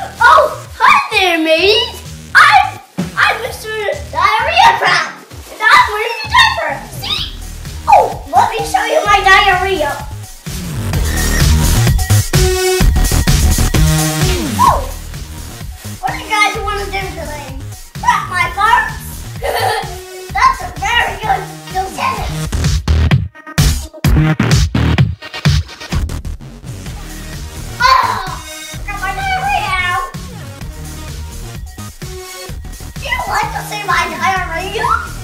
Oh, hi there, mateys. I'm I'm Mr. Diarrhea and I'm wearing a diaper. See? Oh, let me show you my diarrhea. Oh, what you guys want to do today? Wrap my? That's a very good to see my diarrhea?